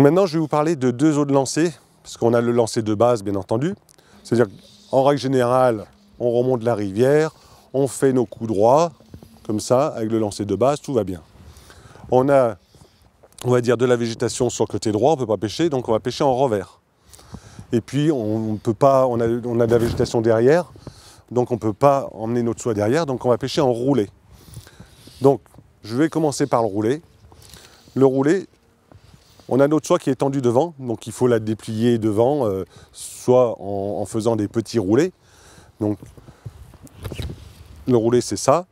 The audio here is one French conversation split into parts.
Maintenant, je vais vous parler de deux autres lancers, parce qu'on a le lancer de base, bien entendu. C'est-à-dire qu'en règle générale, on remonte la rivière, on fait nos coups droits, comme ça, avec le lancer de base, tout va bien. On a, on va dire, de la végétation sur le côté droit, on ne peut pas pêcher, donc on va pêcher en revers. Et puis, on peut pas, on a, on a de la végétation derrière, donc on ne peut pas emmener notre soie derrière, donc on va pêcher en roulé. Donc, je vais commencer par le rouler. Le rouler, on a notre soie qui est tendue devant, donc il faut la déplier devant, euh, soit en, faisant des petits roulés. Donc, le roulé, c'est ça.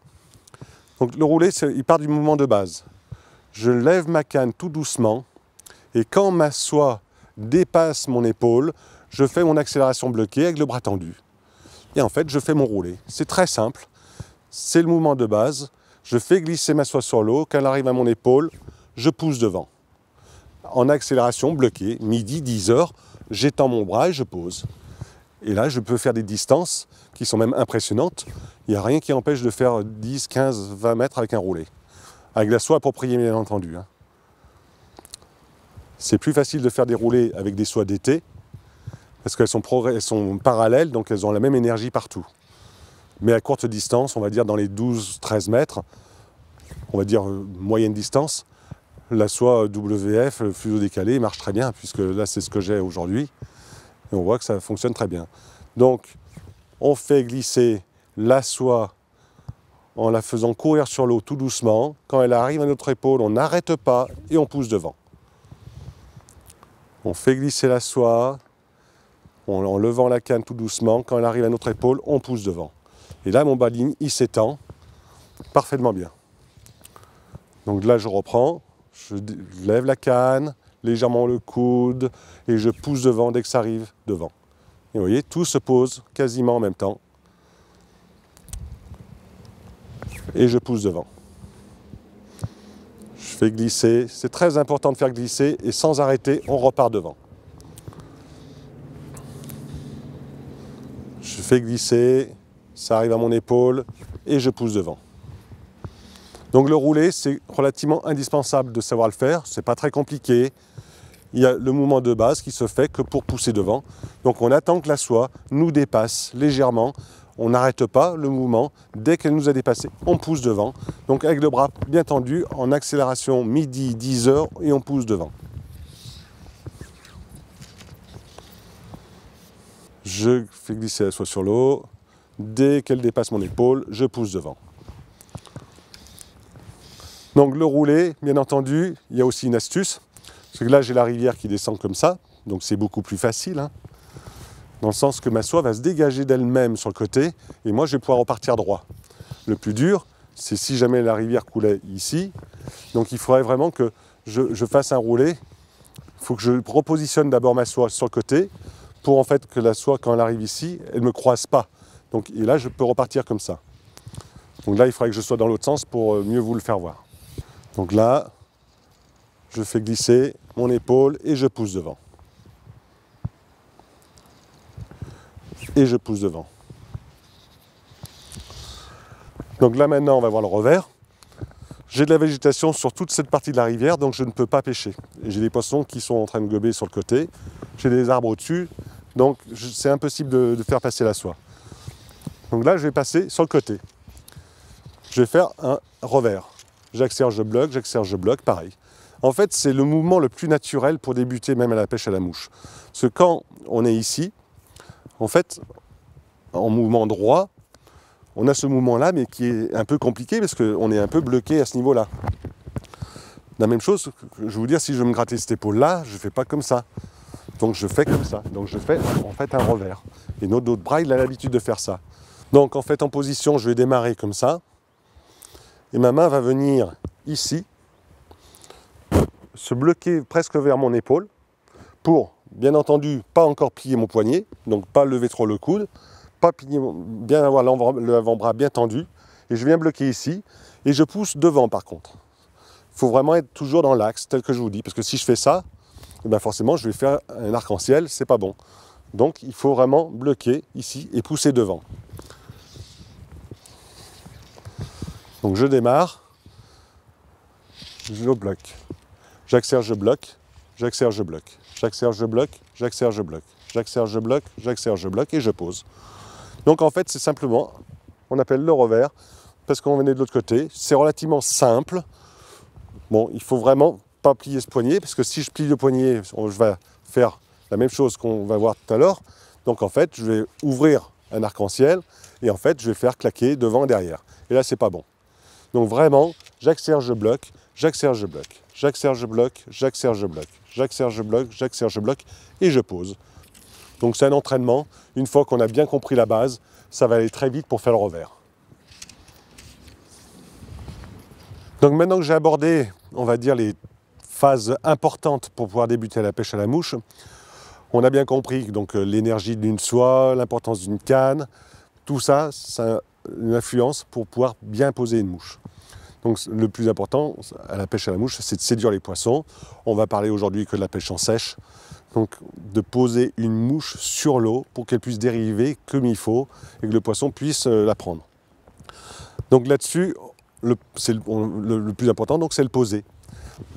Donc, le roulé, il part du mouvement de base. Je lève ma canne tout doucement, et quand ma soie dépasse mon épaule, je fais mon accélération bloquée avec le bras tendu. Et en fait, je fais mon roulé. C'est très simple. C'est le mouvement de base. Je fais glisser ma soie sur l'eau. Quand elle arrive à mon épaule, je pousse devant. En accélération bloquée, midi, 10 heures, j'étends mon bras et je pose. Et là, je peux faire des distances qui sont même impressionnantes. Il n'y a rien qui empêche de faire 10, 15, 20 mètres avec un roulé. Avec la soie appropriée, bien entendu. Hein. C'est plus facile de faire des roulés avec des soies d'été parce qu'elles sont, sont, parallèles, donc elles ont la même énergie partout. Mais à courte distance, on va dire dans les 12-13 mètres, on va dire euh, moyenne distance, la soie WF, le fuseau décalé, marche très bien, puisque là c'est ce que j'ai aujourd'hui. Et on voit que ça fonctionne très bien. Donc on fait glisser la soie en la faisant courir sur l'eau tout doucement. Quand elle arrive à notre épaule, on n'arrête pas et on pousse devant. On fait glisser la soie, en levant la canne tout doucement. Quand elle arrive à notre épaule, on pousse devant. Et là, mon baline, il s'étend parfaitement bien. Donc là, je reprends, je lève la canne, légèrement le coude, et je pousse devant dès que ça arrive devant. Et vous voyez, tout se pose quasiment en même temps. Et je pousse devant. Je fais glisser. C'est très important de faire glisser, et sans arrêter, on repart devant. Je fais glisser, ça arrive à mon épaule et je pousse devant. Donc le roulé, c'est relativement indispensable de savoir le faire, c'est pas très compliqué. Il y a le mouvement de base qui se fait que pour pousser devant. Donc on attend que la soie nous dépasse légèrement. On n'arrête pas le mouvement. Dès qu'elle nous a dépassé, on pousse devant. Donc avec le bras bien tendu, en accélération midi 10 heures et on pousse devant. Je fais glisser la soie sur l'eau. Dès qu'elle dépasse mon épaule, je pousse devant. Donc le roulé, bien entendu, il y a aussi une astuce. Parce que là, j'ai la rivière qui descend comme ça. Donc c'est beaucoup plus facile. Hein. dans le sens que ma soie va se dégager d'elle-même sur le côté. Et moi, je vais pouvoir repartir droit. Le plus dur, c'est si jamais la rivière coulait ici. Donc il faudrait vraiment que je, fasse un roulé. Il faut que je repositionne d'abord ma soie sur le côté pour en fait que la soie, quand elle arrive ici, elle ne me croise pas. Donc, et là, je peux repartir comme ça. Donc là, il faudrait que je sois dans l'autre sens pour euh, mieux vous le faire voir. Donc là, je fais glisser mon épaule et je pousse devant. Et je pousse devant. Donc là maintenant, on va voir le revers. J'ai de la végétation sur toute cette partie de la rivière, donc je ne peux pas pêcher. J'ai des poissons qui sont en train de gober sur le côté. J'ai des arbres au-dessus, donc c'est impossible de, faire passer la soie. Donc là, je vais passer sur le côté. Je vais faire un revers. J'accélère, je bloque, j'accélère, je bloque, pareil. En fait, c'est le mouvement le plus naturel pour débuter même à la pêche à la mouche. Parce que quand on est ici, en fait, en mouvement droit, on a ce mouvement-là, mais qui est un peu compliqué parce qu'on est un peu bloqué à ce niveau-là. La même chose, je vais vous dire, si je me gratter cette épaule-là, je ne fais pas comme ça. Donc je fais comme ça. Donc je fais en fait un revers. Et notre autre bras, il a l'habitude de faire ça. Donc en fait en position, je vais démarrer comme ça. Et ma main va venir ici, se bloquer presque vers mon épaule, pour, bien entendu, pas encore plier mon poignet, donc pas lever trop le coude, pas bien avoir l'avant-bras bien tendu. Et je viens bloquer ici. Et je pousse devant par contre. Il faut vraiment être toujours dans l'axe, tel que je vous dis. Parce que si je fais ça, eh ben forcément je vais faire un arc-en-ciel, c'est pas bon. Donc il faut vraiment bloquer ici et pousser devant. Donc je démarre, je bloque. J'accélère, je bloque, j'accélère, je bloque. J'accélère, je bloque, j'accélère, je bloque. J'accélère, je bloque, j'accélère, je bloque et je pose. Donc en fait, c'est simplement, on appelle le revers, parce qu'on venait de l'autre côté. C'est relativement simple. Bon, il faut vraiment pas plier ce poignet, parce que si je plie le poignet, je vais faire la même chose qu'on va voir tout à l'heure. Donc en fait, je vais ouvrir un arc-en-ciel et en fait, je vais faire claquer devant et derrière. Et là, c'est pas bon. Donc vraiment, je bloque, je bloque, je bloque, je bloque, je bloque, je bloque et je pose. Donc c'est un entraînement. Une fois qu'on a bien compris la base, ça va aller très vite pour faire le revers. Donc maintenant que j'ai abordé, on va dire, les phases importantes pour pouvoir débuter la pêche à la mouche, on a bien compris euh, l'énergie d'une soie, l'importance d'une canne, tout ça, ça une influence pour pouvoir bien poser une mouche. Donc le plus important à la pêche à la mouche, c'est de séduire les poissons. On va parler aujourd'hui que de la pêche en sèche. Donc de poser une mouche sur l'eau pour qu'elle puisse dériver comme il faut et que le poisson puisse euh, la prendre. Donc là-dessus, le, le, plus important, c'est le poser.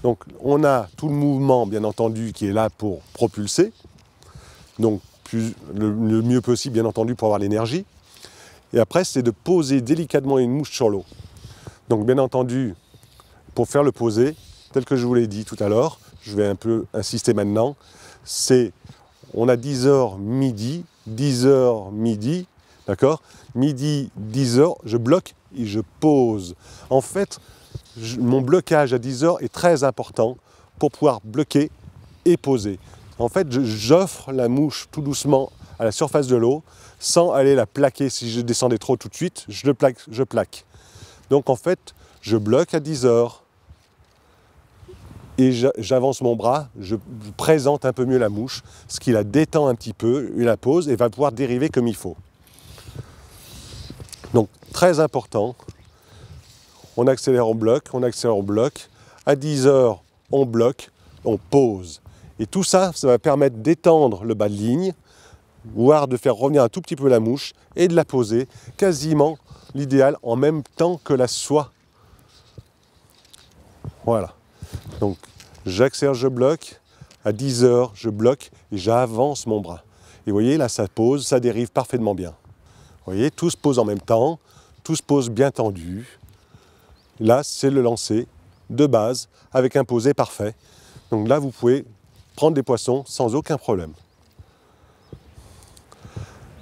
Donc on a tout le mouvement, bien entendu, qui est là pour propulser. Donc le, mieux possible, bien entendu, pour avoir l'énergie. Et après, c'est de poser délicatement une mouche sur l'eau. Donc bien entendu, pour faire le poser, tel que je vous l'ai dit tout à l'heure, je vais un peu insister maintenant, c'est on a 10h midi, 10h midi, d'accord? Midi, 10h, je bloque et je pose. En fait, mon blocage à 10h est très important pour pouvoir bloquer et poser. En fait, j'offre la mouche tout doucement à la surface de l'eau sans aller la plaquer. Si je descendais trop tout de suite, je le plaque, je plaque. Donc en fait, je bloque à 10h, et j'avance mon bras, je présente un peu mieux la mouche, ce qui la détend un petit peu, il la pose et va pouvoir dériver comme il faut. Donc très important, on accélère, on bloque, on accélère, on bloque. À 10 heures, on bloque, on pose. Et tout ça, ça va permettre d'étendre le bas de ligne, voire de faire revenir un tout petit peu la mouche et de la poser quasiment l'idéal en même temps que la soie. Voilà. Donc j'accélère, je bloque. À 10 heures, je bloque et j'avance mon bras. Et vous voyez, là, ça pose, ça dérive parfaitement bien. Vous voyez, tout se pose en même temps, tout se pose bien tendu. Là, c'est le lancer de base avec un posé parfait. Donc là, vous pouvez prendre des poissons sans aucun problème.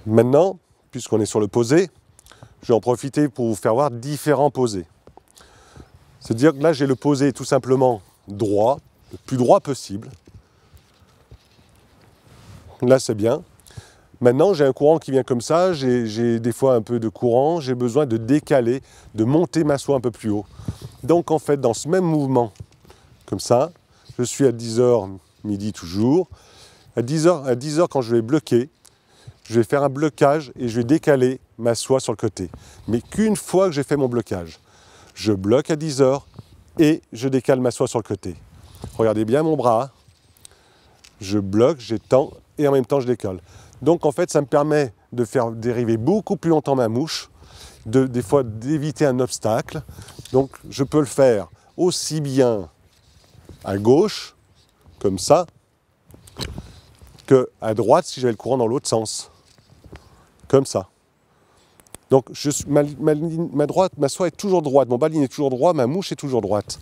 Maintenant, puisqu'on est sur le posé, je vais en profiter pour vous faire voir différents posés. C'est-à-dire que là, j'ai le posé tout simplement droit, le plus droit possible. Là, c'est bien. Maintenant, j'ai un courant qui vient comme ça, j'ai des fois un peu de courant, j'ai besoin de décaler, de monter ma soie un peu plus haut. Donc, en fait, dans ce même mouvement, comme ça, je suis à 10h midi toujours. À 10h, à 10h quand je vais bloquer, je vais faire un blocage et je vais décaler ma soie sur le côté. Mais qu'une fois que j'ai fait mon blocage, je bloque à 10h et je décale ma soie sur le côté. Regardez bien mon bras. Je bloque, j'étends et en même temps je décolle. Donc en fait, ça me permet de faire dériver beaucoup plus longtemps ma mouche, de, des fois d'éviter un obstacle. Donc je peux le faire aussi bien à gauche, comme ça, que à droite si j'avais le courant dans l'autre sens. Comme ça. Donc ma, droite, ma soie est toujours droite, mon baline est toujours droit, ma mouche est toujours droite.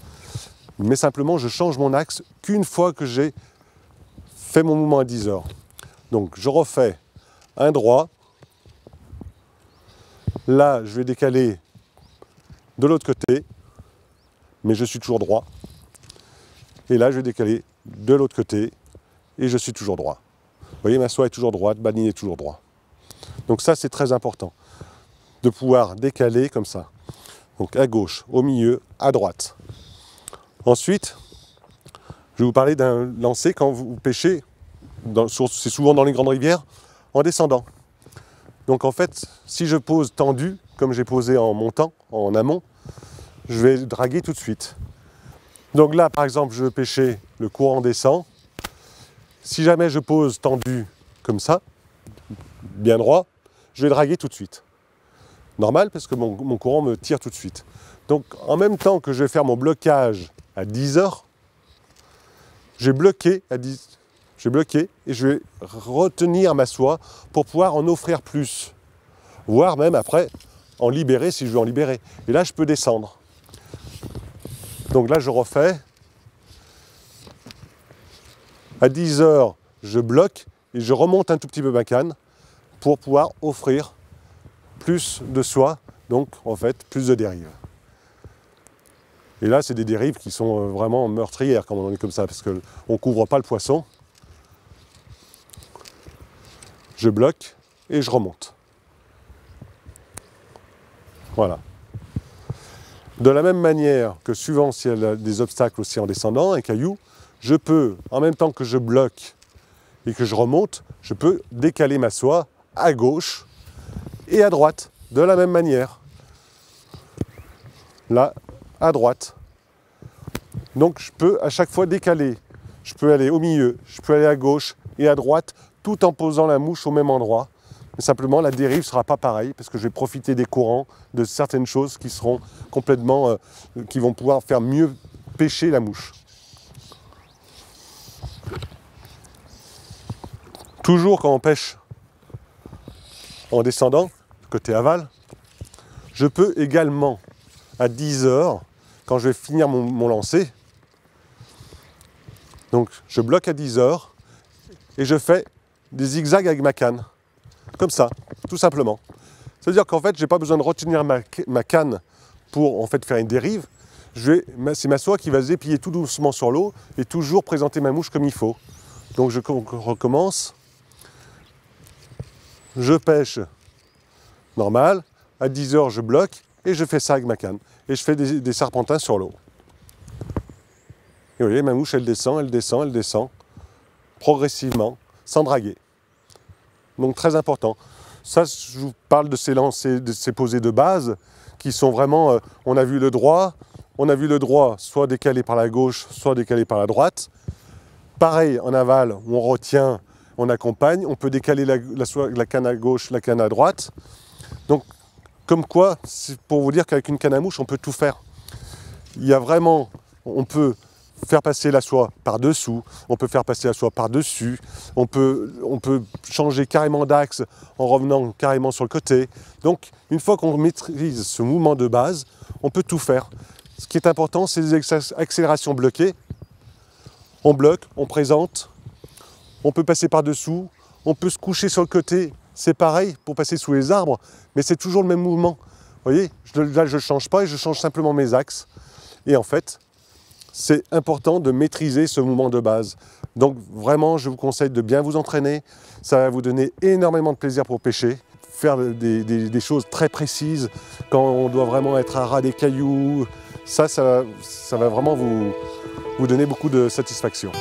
Mais simplement, je change mon axe qu'une fois que j'ai fait mon mouvement à 10 heures. Donc je refais un droit. Là, je vais décaler de l'autre côté, mais je suis toujours droit. Et là, je vais décaler de l'autre côté, et je suis toujours droit. Vous voyez, ma soie est toujours droite, ma ligne est toujours droit. Donc ça, c'est très important, de pouvoir décaler comme ça. Donc à gauche, au milieu, à droite. Ensuite, je vais vous parler d'un lancer quand vous pêchez c'est souvent dans les grandes rivières, en descendant. Donc en fait, si je pose tendu, comme j'ai posé en montant, en amont, je vais draguer tout de suite. Donc là, par exemple, je veux pêcher, le courant descend. Si jamais je pose tendu comme ça, bien droit, je vais draguer tout de suite. Normal, parce que mon, courant me tire tout de suite. Donc en même temps que je vais faire mon blocage à 10 heures, j'ai bloqué à 10, je vais bloquer et je vais retenir ma soie pour pouvoir en offrir plus. Voire même après en libérer si je veux en libérer. Et là, je peux descendre. Donc là, je refais. À 10 heures, je bloque et je remonte un tout petit peu ma canne pour pouvoir offrir plus de soie, donc en fait plus de dérives. Et là, c'est des dérives qui sont euh, vraiment meurtrières quand on est comme ça, parce qu'on ne couvre pas le poisson. Je bloque et je remonte. Voilà. De la même manière que suivant s'il y a des obstacles aussi en descendant, un caillou, je peux, en même temps que je bloque et que je remonte, je peux décaler ma soie à gauche et à droite, de la même manière. Là, à droite. Donc je peux à chaque fois décaler. Je peux aller au milieu, je peux aller à gauche et à droite, tout en posant la mouche au même endroit. Mais simplement, la dérive ne sera pas pareille, parce que je vais profiter des courants, de certaines choses qui seront complètement, euh, qui vont pouvoir faire mieux pêcher la mouche. Toujours quand on pêche en descendant, côté aval, je peux également, à 10 heures, quand je vais finir mon, lancer, donc je bloque à 10 heures et je fais des zigzags avec ma canne. Comme ça, tout simplement. C'est-à-dire qu'en fait, je n'ai pas besoin de retenir ma, canne pour en fait faire une dérive. C'est ma soie qui va se tout doucement sur l'eau et toujours présenter ma mouche comme il faut. Donc je recommence. Je pêche normal. À 10 heures, je bloque et je fais ça avec ma canne. Et je fais des, serpentins sur l'eau. Et vous voyez, ma mouche, elle descend, elle descend, elle descend, progressivement, sans draguer. Donc très important. Ça, je vous parle de ces lancers, de posées de base qui sont vraiment, euh, on a vu le droit, on a vu le droit soit décalé par la gauche, soit décalé par la droite. Pareil en aval, on retient, on accompagne, on peut décaler la, la canne à gauche, la canne à droite. Donc comme quoi, c'est pour vous dire qu'avec une canne à mouche, on peut tout faire. Il y a vraiment, on peut faire passer la soie par-dessous, on peut faire passer la soie par-dessus, on peut, on peut changer carrément d'axe en revenant carrément sur le côté. Donc, une fois qu'on maîtrise ce mouvement de base, on peut tout faire. Ce qui est important, c'est les accélérations bloquées. On bloque, on présente, on peut passer par-dessous, on peut se coucher sur le côté c'est pareil pour passer sous les arbres, mais c'est toujours le même mouvement. Vous voyez, là je ne change pas et je change simplement mes axes. Et en fait, c'est important de maîtriser ce mouvement de base. Donc vraiment, je vous conseille de bien vous entraîner. Ça va vous donner énormément de plaisir pour pêcher. Faire des, choses très précises quand on doit vraiment être à ras des cailloux. Ça, ça, va vraiment vous, vous donner beaucoup de satisfaction.